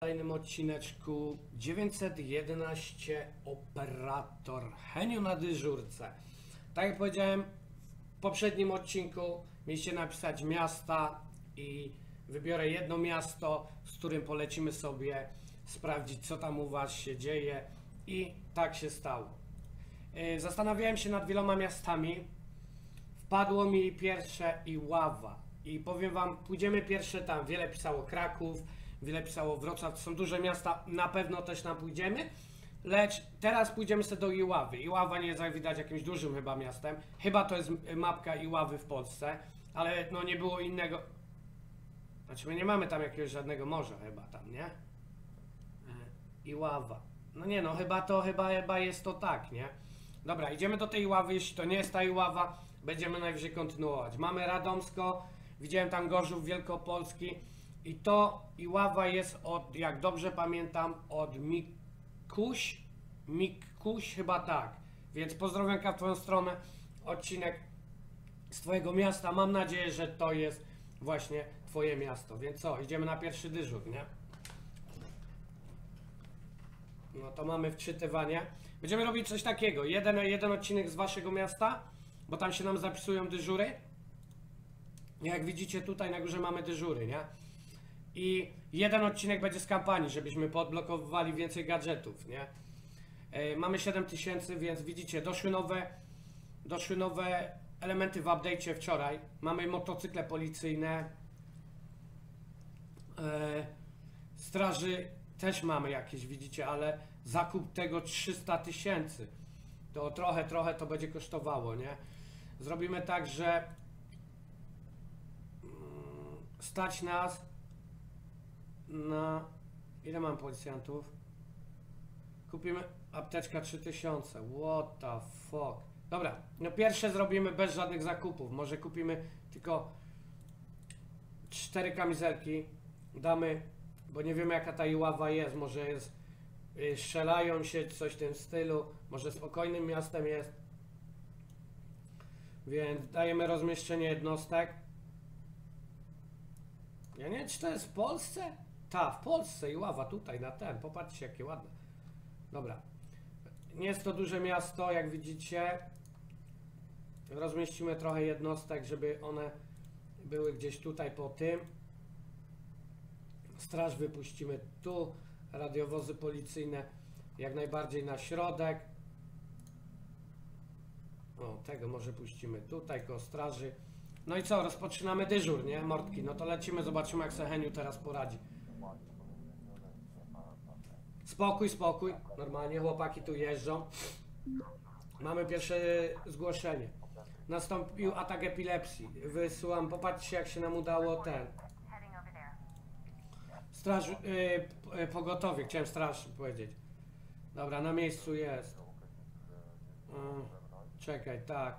Kolejnym odcineczku 911 Operator Heniu na dyżurce. Tak jak powiedziałem w poprzednim odcinku, mieliście napisać miasta i wybiorę jedno miasto, z którym polecimy sobie sprawdzić, co tam u Was się dzieje i tak się stało. Yy, Zastanawiałem się nad wieloma miastami. Wpadło mi pierwsze i ława. I powiem wam, pójdziemy pierwsze tam. Wiele pisało Kraków, wiele pisało Wrocław. To są duże miasta, na pewno też tam pójdziemy. Lecz teraz pójdziemy sobie do Iławy. Iława nie jest jak widać jakimś dużym chyba miastem. Chyba to jest mapka Iławy w Polsce, ale no nie było innego. Znaczy my nie mamy tam jakiegoś żadnego morza chyba tam, nie? E, Iława. No nie no, chyba to, chyba, chyba jest to tak, nie? Dobra, idziemy do tej Iławy, jeśli to nie jest ta Iława, będziemy najwyżej kontynuować. Mamy Radomsko, widziałem tam Gorzów Wielkopolski i to Iława jest od, jak dobrze pamiętam, od Mikuś, Mikuś chyba tak. Więc pozdrowionka w Twoją stronę, odcinek z Twojego miasta. Mam nadzieję, że to jest właśnie Twoje miasto. Więc co, idziemy na pierwszy dyżur, nie? No to mamy wczytywanie. Będziemy robić coś takiego. Jeden, jeden odcinek z waszego miasta, bo tam się nam zapisują dyżury. Jak widzicie tutaj na górze mamy dyżury, nie? I jeden odcinek będzie z kampanii, żebyśmy podblokowywali więcej gadżetów, nie? E, mamy 7000, więc widzicie, doszły nowe, doszły nowe elementy w update'cie wczoraj. Mamy motocykle policyjne. E, straży też mamy jakieś, widzicie, ale zakup tego 300 tysięcy. To trochę, trochę to będzie kosztowało, nie? Zrobimy tak, że mm, stać nas na... Ile mam policjantów? Kupimy apteczka 3000. What the fuck? Dobra, no pierwsze zrobimy bez żadnych zakupów. Może kupimy tylko cztery kamizelki. Damy, bo nie wiemy jaka ta Iława jest. Może jest, y, strzelają się, coś w tym stylu. Może spokojnym miastem jest. Więc dajemy rozmieszczenie jednostek. Ja nie wiem, czy to jest w Polsce? Ta, w Polsce Iława, tutaj na ten. Popatrzcie, jakie ładne. Dobra. Nie jest to duże miasto, jak widzicie. Rozmieścimy trochę jednostek, żeby one były gdzieś tutaj po tym. Straż wypuścimy tu. Radiowozy policyjne jak najbardziej na środek. O, tego może puścimy tutaj, koło straży. No i co, rozpoczynamy dyżur, nie? Mordki, no to lecimy, zobaczymy jak Seheniu teraz poradzi. Spokój, spokój. Normalnie chłopaki tu jeżdżą. Mamy pierwsze zgłoszenie. Nastąpił atak epilepsji. Wysyłam, popatrzcie jak się nam udało ten. Straż, y, p- y, pogotowie, chciałem straż powiedzieć. Dobra, na miejscu jest. Y, czekaj, tak.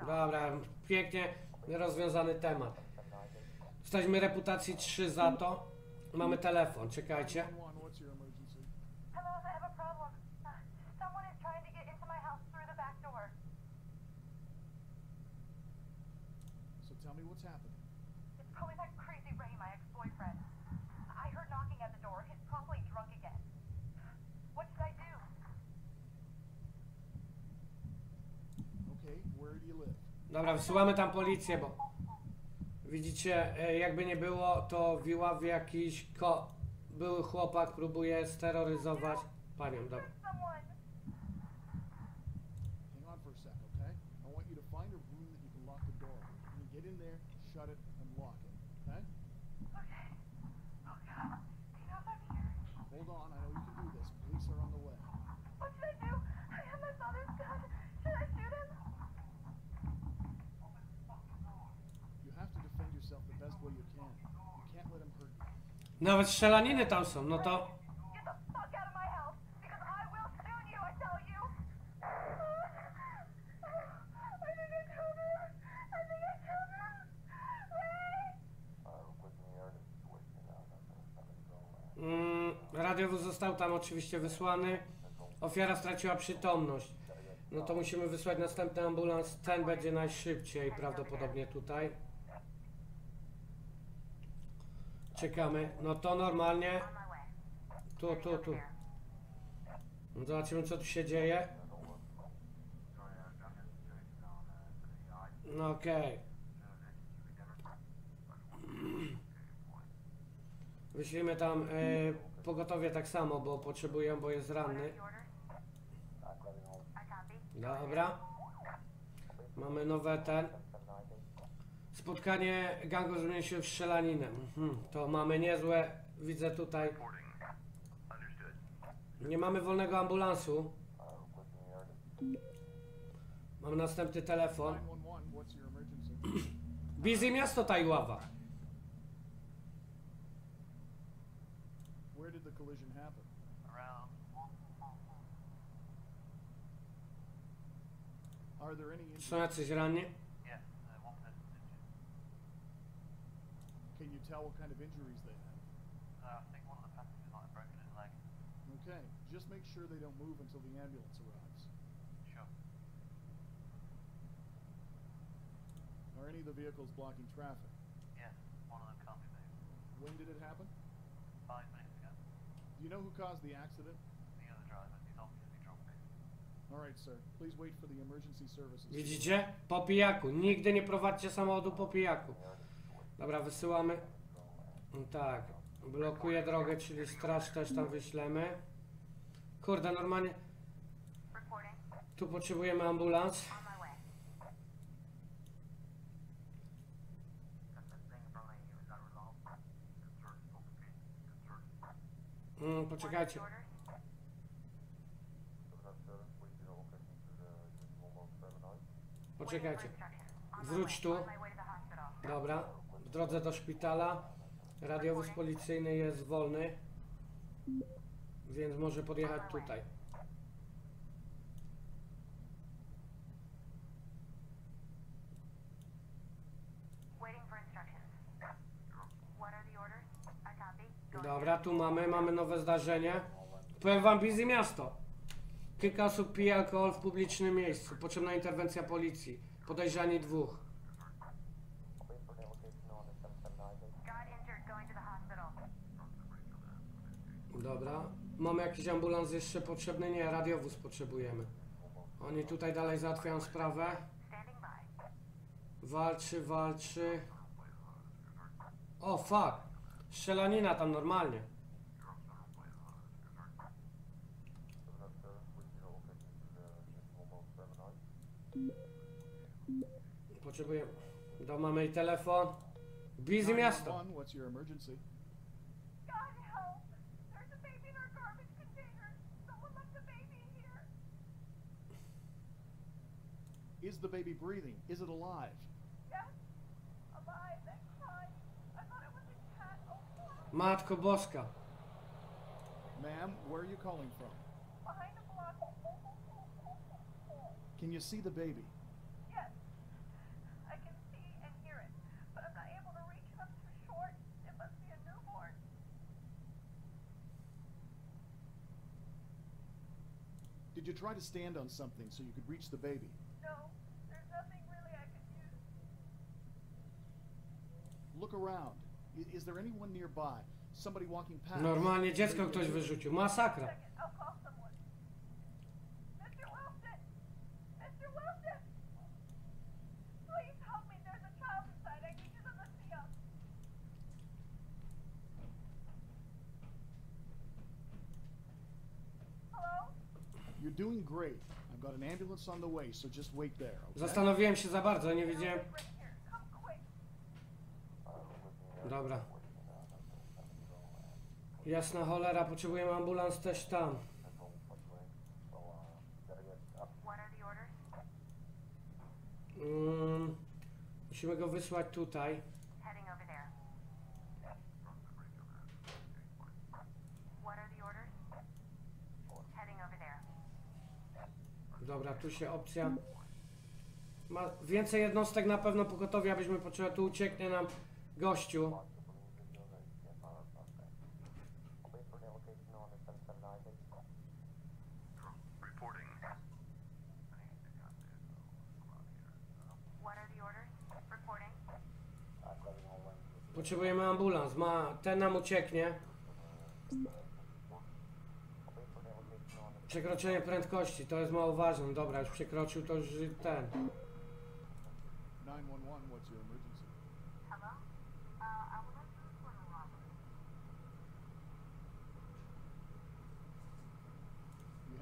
Dobra, pięknie rozwiązany temat. Jesteśmy reputacji 3 za to. Mamy telefon, czekajcie. Hello, I have a problem. Uh, someone is trying to get into my house through the back door. Tell me what's happening. It's probably that crazy Ray, my ex-boyfriend. I heard knocking at the door. He's probably drunk again. What should I do? Okay, where do you live? Dobra, wysyłamy tam policję, bo widzicie, e, jakby nie było, to w Iławie jakiś ko... były chłopak próbuje steroryzować panią. Dobra. Someone. Hang on for a sec, okay? I want you to find a room that you can lock the door. You can get in there, shut it, and lock it, okay? Okay. Oh God. He knows I'm here. Hold on, I know you can do this. Police are on the way. What should I do? I have my father's gun. Should I shoot him? You have to defend yourself the best way you can. You can't let him hurt you. Nawet strzelaniny tam są, no to... Get the fuck out of my house, because I will soon you, I tell you. I think I killed him. I think I killed him. Ray. Mm, Radiowóz został tam oczywiście wysłany. Ofiara straciła przytomność. No to musimy wysłać następny ambulans. Ten będzie najszybciej prawdopodobnie tutaj. Czekamy. No to normalnie. Tu, tu, tu. Zobaczymy co tu się dzieje. No okej. Wyślijmy tam y, pogotowie tak samo, bo potrzebują, bo jest ranny. Dobra. Mamy nowe ten. Spotkanie gangu zmieni się w strzelaninę. Mhm. To mamy niezłe. Widzę tutaj. Nie mamy wolnego ambulansu. Mamy następny telefon. 911, what's your emergency? Busy miasto Tajława. Where did the collision happen? Around Are there any injuries? Są jacyś ranni? yes, uh, one person's injured. Can you tell what kind of injuries they have? Uh, I think one of the passengers might have broken his leg. Okay, just make sure they don't move until the ambulance arrives. Sure. Are any of the vehicles blocking traffic? Yes, one of them can't be moved. When did it happen? Five minutes ago, Do you know who caused the accident? the other driver, he's obviously drunk. All right, sir. Please wait for the emergency services. Widzicie? Po pijaku. Nigdy nie prowadźcie samochodu po pijaku. Dobra, wysyłamy. Tak. Blokuje drogę, czyli straż też tam wyślemy. Kurde, normalnie tu potrzebujemy ambulans. On my way. Mm, poczekajcie. Poczekajcie. Wróć tu. Dobra. W drodze do szpitala. Radiowóz policyjny jest wolny. Więc może podjechać tutaj. Waiting for instructions. What are the orders? I copy. Going Dobra, tu mamy, mamy nowe zdarzenie. Powiem wam, busy miasto. Kilka osób pije alkohol w publicznym miejscu. Potrzebna interwencja policji. Podejrzani dwóch. Dobra. Mamy jakiś ambulans jeszcze potrzebny? Nie, radiowóz potrzebujemy. Oni tutaj dalej załatwiają sprawę. Walczy, walczy. O, fuck. Strzelanina tam normalnie. Potrzebujemy. Do mamy i telefon. Busy miasto. 911, what's your emergency? God help! There's a baby in our garbage container. Someone left a baby here. Is the baby breathing? Is it alive? Yes, alive Matko Boska. Ma'am, where are you calling from? behind a block. Can you see the baby? Yes, I can see and hear it, but I'm not able to reach it. I'm too short. It must be a newborn. Did you try to stand on something so you could reach the baby? No, there's nothing really I could use. Look around. I- Is there anyone nearby? Somebody walking past? Normalnie dziecko ktoś wyrzucił. Masakra. Zastanowiłem się za bardzo, nie widziałem. Right here. Come quick. Dobra. Jasna cholera, potrzebujemy ambulans też tam. Mm, musimy go wysłać tutaj. Dobra, tu się opcja. Ma więcej jednostek na pewno pogotowia, abyśmy potrzebowali. Tu ucieknie nam Gościu. Potrzebujemy ambulans. Ma, ten nam ucieknie. Przekroczenie prędkości, to jest mało ważne. Dobra, już przekroczył, to już ten. 911, what's your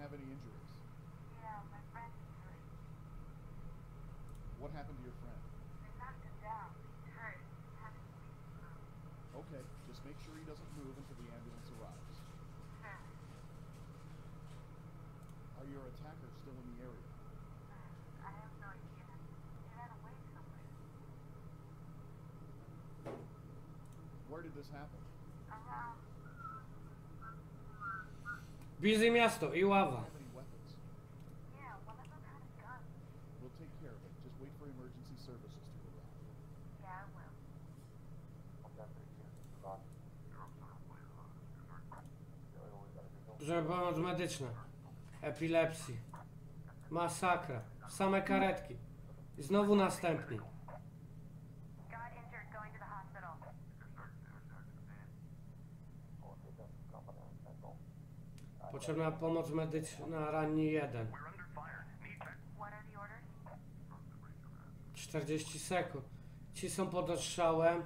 have any injuries? Yeah, my friend is hurt. What happened to your friend? They knocked him down. He's hurt. He's having a weak. Okay, just make sure he doesn't move until the ambulance arrives. Sure. Are your attackers still in the area? Uh, I have no idea. He ran away somewhere. Where did this happen? Arrive. Yeah, I will. Żeby pomoc medyczna. Epilepsji. Masakra. Same karetki. I znowu następni. Potrzebna pomoc medyczna ranni jeden. We're under fire. Need back. What are the orders? 40 sekund. Ci są pod ostrzałem.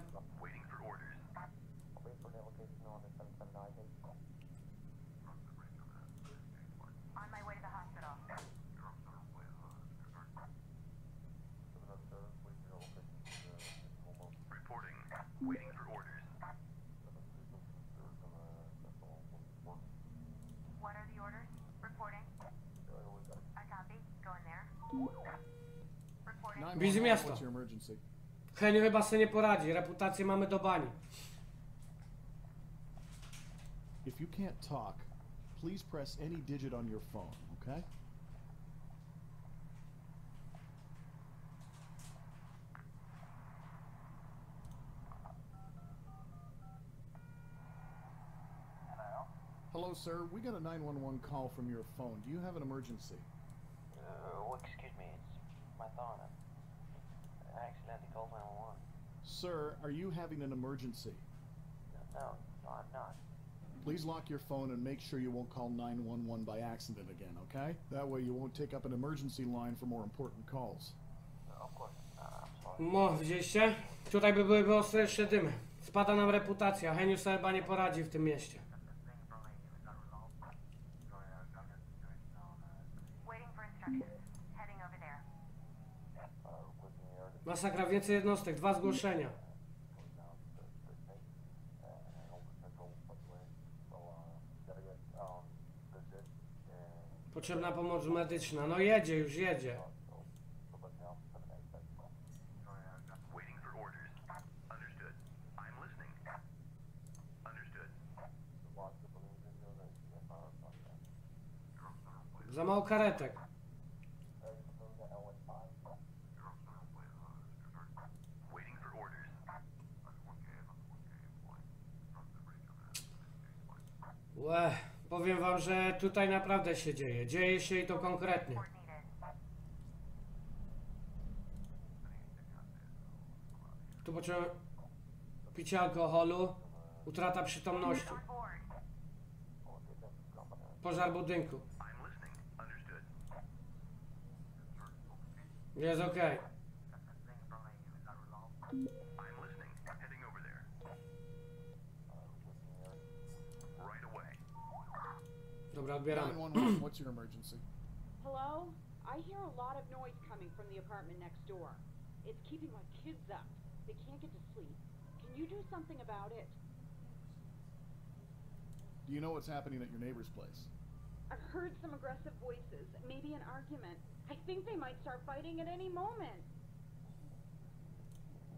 Reporting. 911, miasto. what's your emergency? Heniu chyba sobie nie poradzi. Reputację mamy do bani. If you can't talk, please press any digit on your phone, okay? Hello, sir. We got a 911 call from your phone. Do you have an emergency? Uh, well, excuse me, it's my father. I accidentally called 911. Sir, are you having an emergency? No, no, no, I'm not. Please lock your phone and make sure you won't call 911 by accident again, okay? That way you won't take up an emergency line for more important calls. Of course, I'm widzieliście? Tutaj by były ostre dymy. Spada nam reputacja. Heniu sobie chyba nie poradzi w tym mieście. Masakra, więcej jednostek, dwa zgłoszenia. Potrzebna pomoc medyczna. No jedzie, już jedzie. Za mało karetek. Łe, powiem wam, że tutaj naprawdę się dzieje. Dzieje się i to konkretnie. Tu potrzeba picie alkoholu, utrata przytomności, pożar budynku. Jest okej. I'm Dobra, odbieramy. 911, what's your emergency? Hello? I hear a lot of noise coming from the apartment next door. It's keeping my kids up. They can't get to sleep. Can you do something about it? Do you know what's happening at your neighbor's place? I've heard some aggressive voices, maybe an argument. I think they might start fighting at any moment.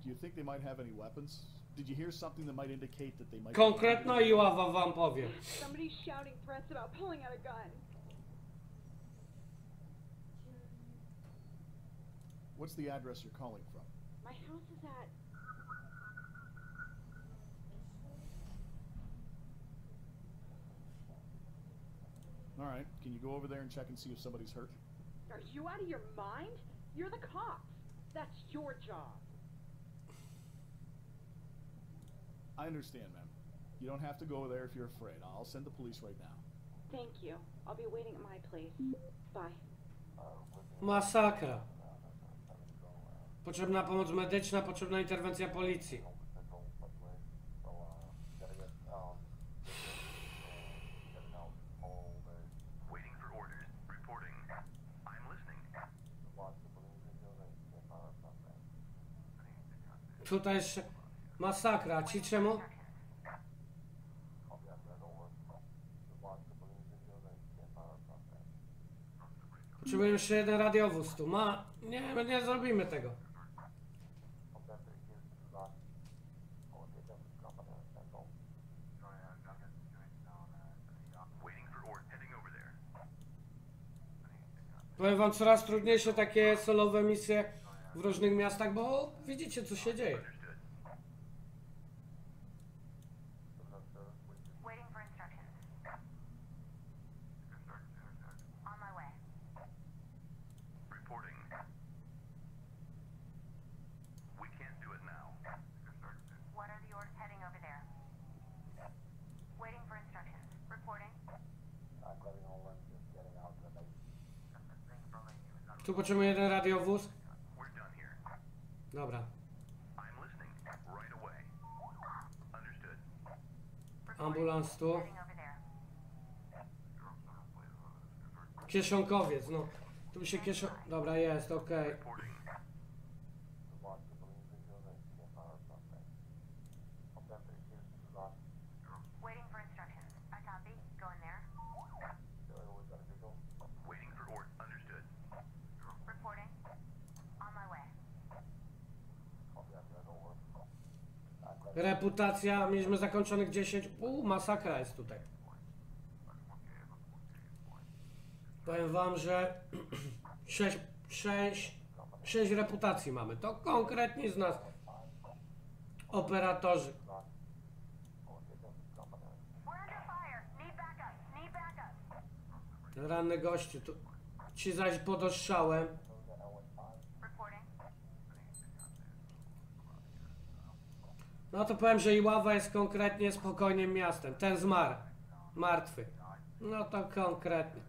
Do you think they might have any weapons? Did you hear something that might indicate that they might... be Konkretna armed? i ława wam powiem. Somebody's shouting threats about pulling out a gun. What's the address you're calling from? My house is at. All right. Can you go over there and check and see if somebody's hurt? Are you out of your mind? You're the cops. That's your job. I understand, ma'am. You don't have to go there if you're afraid. I'll send the police right now. Thank you. I'll be waiting at my place. Bye. Masakra. Potrzebna pomoc medyczna, potrzebna interwencja policji. Waiting for orders. Reporting. I'm listening. Tutaj jeszcze masakra. Ci czemu? Potrzebujemy jeszcze jeden radiowóz tu. Ma... Nie, nie zrobimy tego. Powiem wam coraz trudniejsze takie solowe misje w różnych miastach, bo widzicie co się dzieje. Understood. Waiting for instructions. On my way. Reporting. We can't do it now. What are the orders heading over there? Waiting for instructions. Reporting. Tu potrzebujemy jeden radiowóz. Dobra. Ambulans tu. Kieszonkowiec, no. Tu się kieszon... Dobra, jest, okej. Reporting. Waiting for instructions. I copy. Go in there. Waiting for orders. Understood. Reporting. On my way. Reputacja, mieliśmy zakończonych 10. Uuu, masakra jest tutaj. Powiem wam, że 6, 6, 6 reputacji mamy. To konkretnie z nas operatorzy. Ranny gościu. Tu, ci zaś pod ostrzałem. No to powiem, że Iława jest konkretnie spokojnym miastem. Ten zmarł. Martwy. No to konkretnie.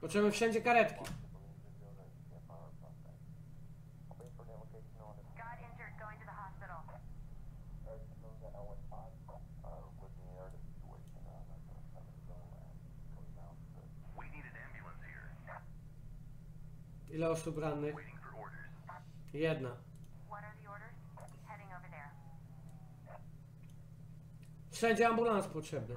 Potrzebujemy wszędzie karetki. Ile osób rannych? Jedna. Wszędzie ambulans potrzebny.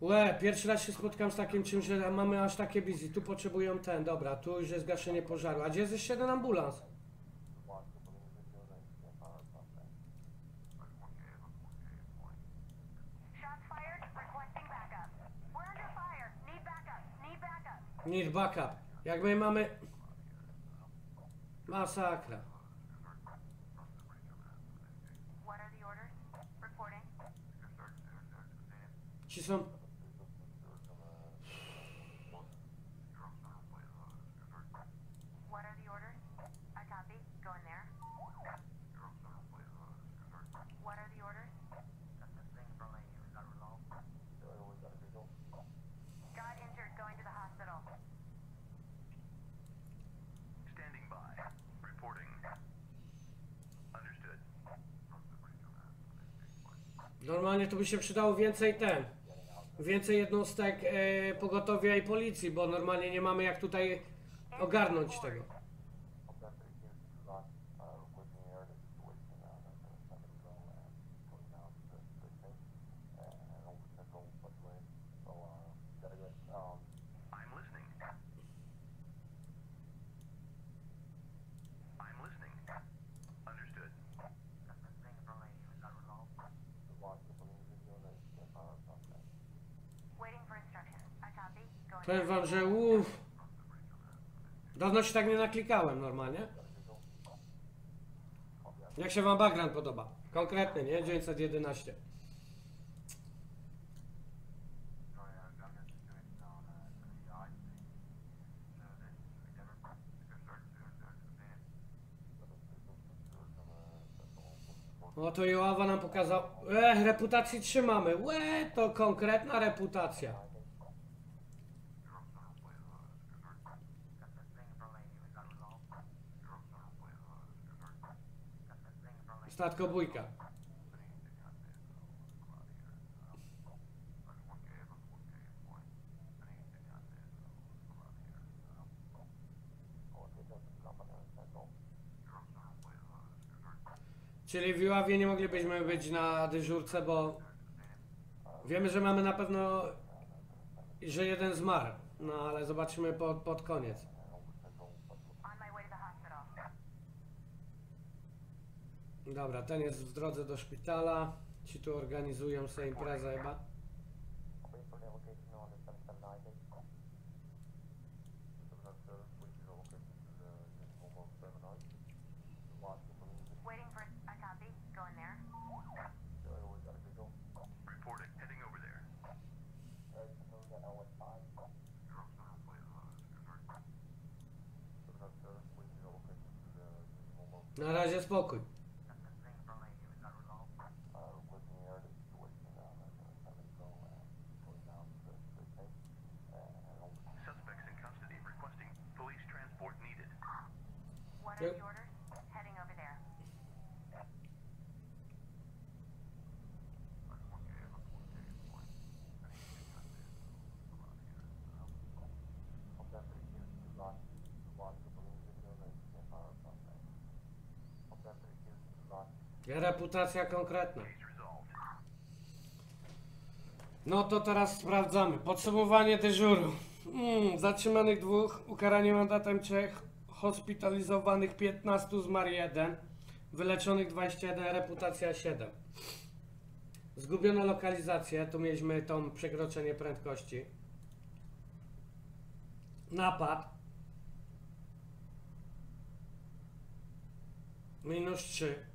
Łe, pierwszy raz się spotkam z takim czymś, że mamy aż takie busy. Tu potrzebują ten, dobra, tu już jest gaszenie pożaru. A gdzie jest jeszcze jeden ambulans? Need backup. Jak my mamy... Masakra. Ci są... What are the orders? I copy. Go in there. What are the orders? Got injured. Going to the hospital. Standing by. Reporting. Understood. Normalnie tu by się przydało więcej ten... Więcej jednostek e, pogotowia i policji, bo normalnie nie mamy jak tutaj ogarnąć tego. Powiem wam, że uff. Dawno się tak nie naklikałem normalnie. Jak się wam background podoba? Konkretny, nie? 911. No to Joawa nam pokazał. E, reputacji trzymamy. Łe, to konkretna reputacja. Statkobójka. Czyli w Iławie nie moglibyśmy być na dyżurce, bo wiemy, że mamy na pewno, że jeden zmarł. No ale zobaczymy pod, pod koniec. On my way to the hospital. Dobra, ten jest w drodze do szpitala. Ci tu organizują sobie imprezę chyba. Wait for the location on the 779. Waiting for a copy. Go in there. Reporting. Heading over there. Na razie spokój. Suspects in custody requesting police transport needed. What Yep. are the orders? Heading over there. Reputacja konkretna. No to teraz sprawdzamy. Podsumowanie dyżuru. Mm, zatrzymanych dwóch, ukaranie mandatem trzech, hospitalizowanych 15, zmarł jeden, wyleczonych 21, reputacja 7. Zgubiono lokalizację, tu mieliśmy tą przekroczenie prędkości. Napad. Minus 3.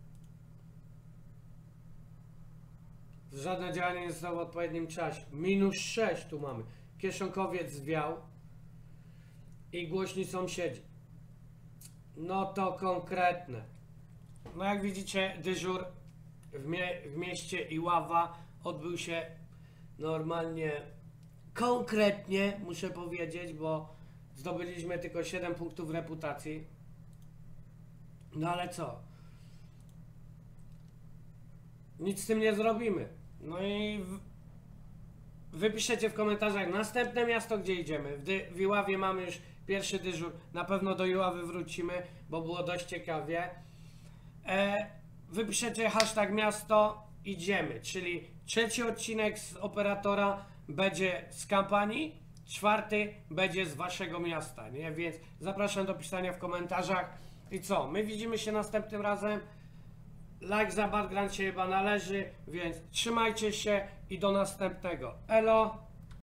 Żadne działanie nie zostało w odpowiednim czasie. Minus 6 tu mamy. Kieszonkowiec zwiał i głośni sąsiedzi. No to konkretne. No jak widzicie, dyżur w, mie w mieście Iława odbył się normalnie, konkretnie muszę powiedzieć, bo zdobyliśmy tylko 7 punktów reputacji. No ale co? Nic z tym nie zrobimy. No i w... wypiszecie w komentarzach następne miasto, gdzie idziemy. W, dy... w Iławie mamy już pierwszy dyżur. Na pewno do Iławy wrócimy, bo było dość ciekawie. E... Wypiszecie hashtag miasto, idziemy. Czyli trzeci odcinek z operatora będzie z kampanii, czwarty będzie z waszego miasta, nie? Więc zapraszam do pisania w komentarzach. I co? My widzimy się następnym razem. Like za background się chyba należy, więc trzymajcie się i do następnego. Elo!